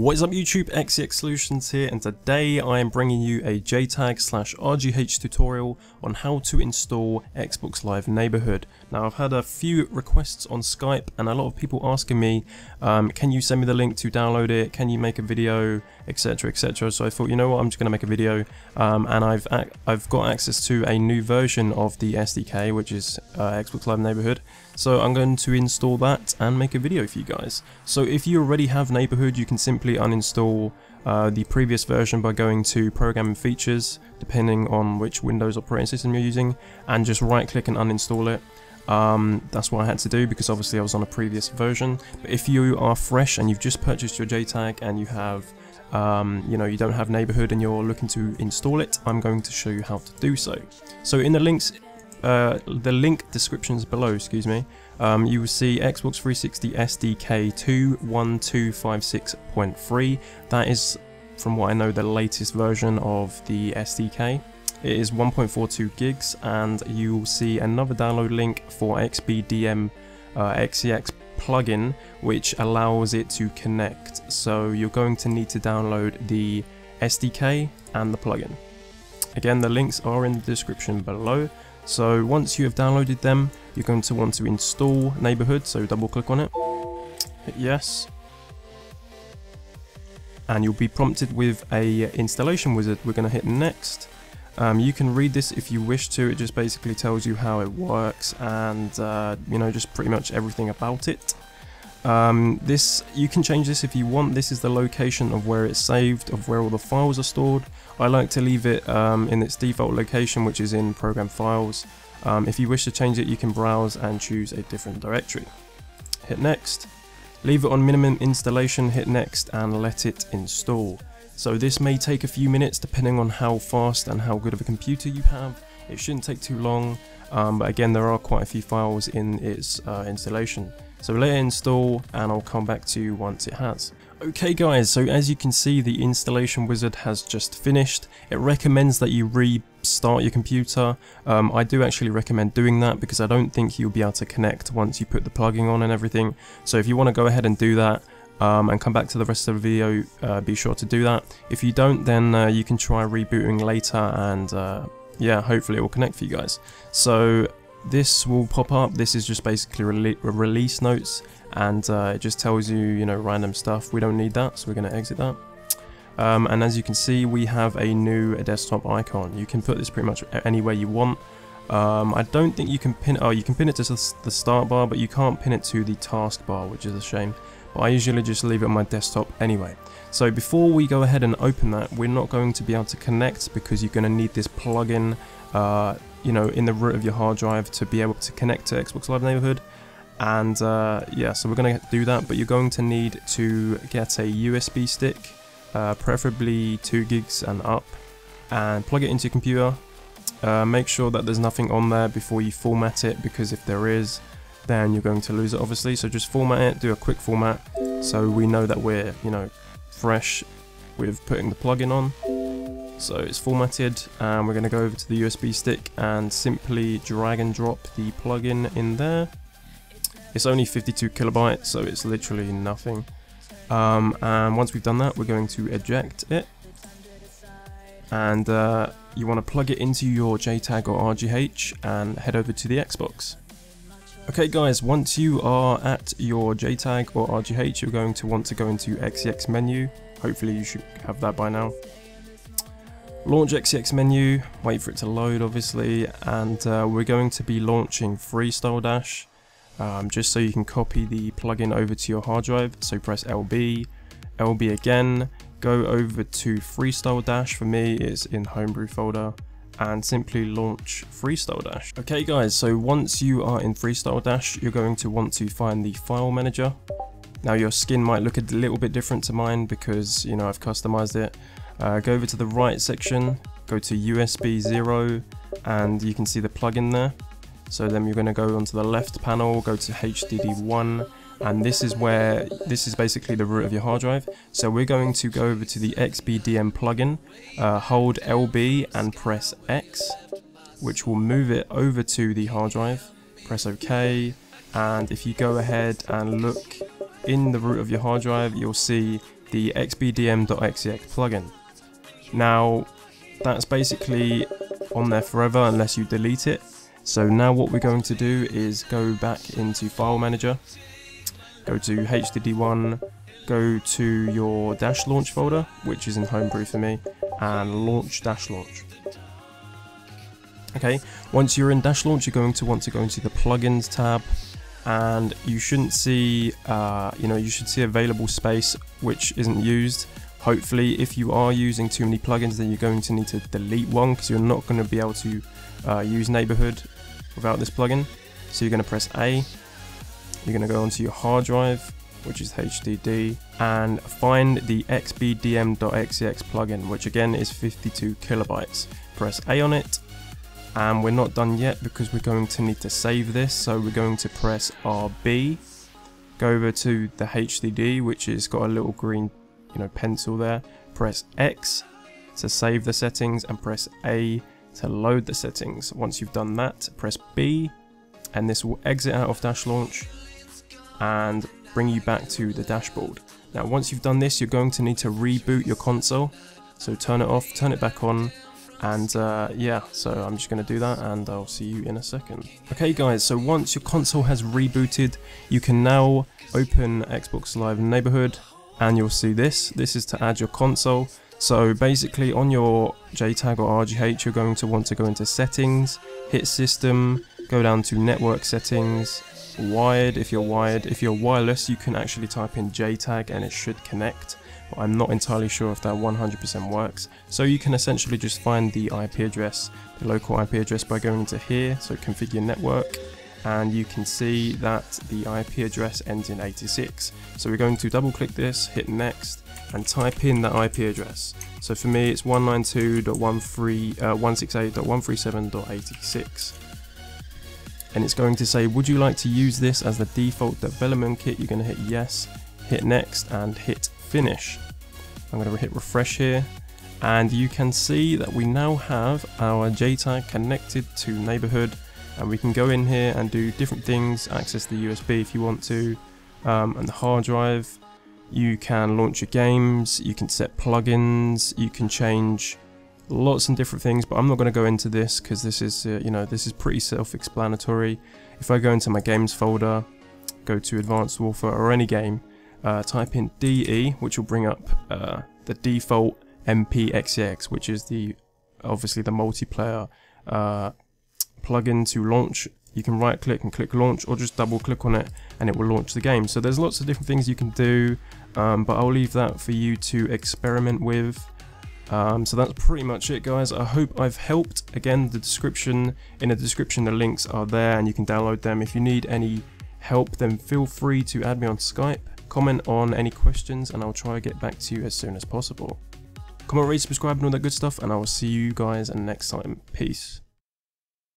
What is up YouTube, XeX Solutions here and today I am bringing you a JTAG slash RGH tutorial on how to install Xbox Live Neighborhood. Now I've had a few requests on Skype and a lot of people asking me um, can you send me the link to download it, can you make a video, etc etc. So I thought you know what I'm just going to make a video um, and I've, I've got access to a new version of the SDK which is uh, Xbox Live Neighborhood. So I'm going to install that and make a video for you guys. So if you already have Neighborhood you can simply uninstall uh, the previous version by going to Program and Features, depending on which Windows operating system you're using, and just right click and uninstall it. Um, that's what I had to do because obviously I was on a previous version. But if you are fresh and you've just purchased your JTAG and you have, um, you know, you don't have Neighborhood and you're looking to install it, I'm going to show you how to do so. So in the links, uh, the link descriptions below, excuse me, um, you will see Xbox 360 SDK 21256.3. That is, from what I know, the latest version of the SDK. It is 1.42 gigs, and you will see another download link for XBDM uh, XeX plugin, which allows it to connect. So you're going to need to download the SDK and the plugin. Again, the links are in the description below. So once you have downloaded them, you're going to want to install Neighborhood, so double click on it, hit yes, and you'll be prompted with a installation wizard. We're going to hit next. Um, you can read this if you wish to, it just basically tells you how it works and uh, you know just pretty much everything about it. Um, this You can change this if you want, this is the location of where it's saved, of where all the files are stored. I like to leave it um, in its default location which is in program files. Um, if you wish to change it you can browse and choose a different directory. Hit next. Leave it on minimum installation, hit next and let it install. So this may take a few minutes depending on how fast and how good of a computer you have. It shouldn't take too long, um, but again there are quite a few files in its uh, installation. So let it install and I'll come back to you once it has. Okay guys, so as you can see the installation wizard has just finished. It recommends that you restart your computer. Um, I do actually recommend doing that because I don't think you'll be able to connect once you put the plugging on and everything. So if you want to go ahead and do that, um, and come back to the rest of the video, uh, be sure to do that. If you don't, then uh, you can try rebooting later and uh, yeah, hopefully it will connect for you guys. So this will pop up. This is just basically re release notes and uh, it just tells you, you know, random stuff. We don't need that, so we're going to exit that. Um, and as you can see, we have a new desktop icon. You can put this pretty much anywhere you want. Um, I don't think you can pin oh, you can pin it to the start bar, but you can't pin it to the taskbar, which is a shame. But I usually just leave it on my desktop anyway. So before we go ahead and open that, we're not going to be able to connect because you're going to need this plugin uh, you know, in the root of your hard drive to be able to connect to Xbox Live Neighborhood. And uh, yeah, so we're going to do that, but you're going to need to get a USB stick, uh, preferably 2 gigs and up, and plug it into your computer. Uh, make sure that there's nothing on there before you format it, because if there is, then you're going to lose it obviously. So just format it, do a quick format, so we know that we're, you know, fresh with putting the plugin on. So it's formatted and we're going to go over to the USB stick and simply drag and drop the plugin in there. It's only 52 kilobytes so it's literally nothing. Um, and once we've done that we're going to eject it and uh, you want to plug it into your JTAG or RGH and head over to the Xbox. Okay guys, once you are at your JTAG or RGH you're going to want to go into XeX menu, hopefully you should have that by now. Launch XeX menu, wait for it to load obviously, and uh, we're going to be launching Freestyle Dash, um, just so you can copy the plugin over to your hard drive. So press LB, LB again, go over to Freestyle Dash, for me it's in Homebrew folder, and simply launch Freestyle Dash. Okay guys, so once you are in Freestyle Dash, you're going to want to find the file manager. Now your skin might look a little bit different to mine because, you know, I've customized it. Uh, go over to the right section, go to USB 0, and you can see the plugin there. So then you're going to go onto the left panel, go to HDD1, and this is where, this is basically the root of your hard drive. So we're going to go over to the XBDM plugin, uh, hold LB and press X, which will move it over to the hard drive. Press OK, and if you go ahead and look in the root of your hard drive, you'll see the xbdm.xex plugin. Now, that's basically on there forever unless you delete it. So now what we're going to do is go back into File Manager, go to HDD1, go to your Dash Launch folder, which is in Homebrew for me, and launch Dash Launch. Okay, once you're in Dash Launch, you're going to want to go into the Plugins tab, and you shouldn't see, uh, you know, you should see available space which isn't used. Hopefully, if you are using too many plugins, then you're going to need to delete one because you're not going to be able to uh, use Neighborhood without this plugin. So you're going to press A, you're going to go onto your hard drive, which is HDD, and find the xbdm.xex plugin, which again is 52 kilobytes. Press A on it, and we're not done yet because we're going to need to save this so we're going to press RB go over to the HDD which has got a little green you know pencil there press X to save the settings and press A to load the settings. Once you've done that press B and this will exit out of dash launch and bring you back to the dashboard. Now once you've done this you're going to need to reboot your console. So turn it off turn it back on and uh, yeah, so I'm just going to do that and I'll see you in a second. Okay guys, so once your console has rebooted, you can now open Xbox Live Neighborhood and you'll see this. This is to add your console. So basically on your JTAG or RGH, you're going to want to go into settings, hit system, go down to network settings, wired if you're wired. If you're wireless, you can actually type in JTAG and it should connect but I'm not entirely sure if that 100% works. So you can essentially just find the IP address, the local IP address by going into here, so configure network, and you can see that the IP address ends in 86. So we're going to double click this, hit next, and type in that IP address. So for me it's 192.168.137.86 uh, and it's going to say would you like to use this as the default development kit you're going to hit yes hit next and hit finish. I'm going to hit refresh here and you can see that we now have our JTAG connected to neighborhood and we can go in here and do different things, access the USB if you want to um, and the hard drive. You can launch your games, you can set plugins, you can change lots and different things but I'm not going to go into this because this is uh, you know this is pretty self-explanatory. If I go into my games folder, go to Advanced Warfare or any game uh, type in DE, which will bring up uh, the default MPXEX, which is the obviously the multiplayer uh, plugin to launch. You can right click and click launch or just double click on it and it will launch the game. So there's lots of different things you can do, um, but I'll leave that for you to experiment with. Um, so that's pretty much it guys. I hope I've helped. Again, the description, in the description the links are there and you can download them. If you need any help then feel free to add me on Skype comment on any questions and I'll try to get back to you as soon as possible. Comment, rate, subscribe and all that good stuff and I will see you guys next time. Peace.